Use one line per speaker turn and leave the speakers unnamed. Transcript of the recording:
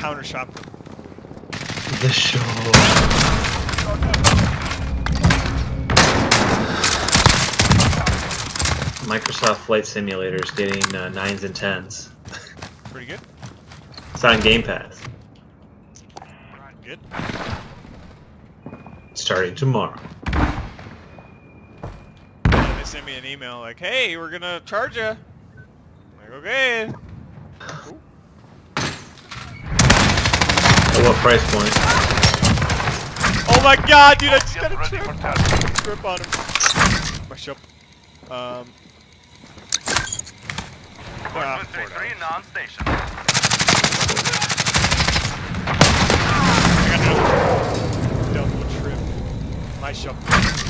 counter shop.
The show. Microsoft Flight Simulator is getting uh, nines and tens.
Pretty good.
It's on Game Pass,
Good.
starting tomorrow.
And they sent me an email like, "Hey, we're gonna charge you." like, okay.
At what price point?
Oh my god, dude! I just got a
ready
trip, trip on him. My shop. Um. Ah,
Mystery 3 non-station.
I got another double trip. My shop.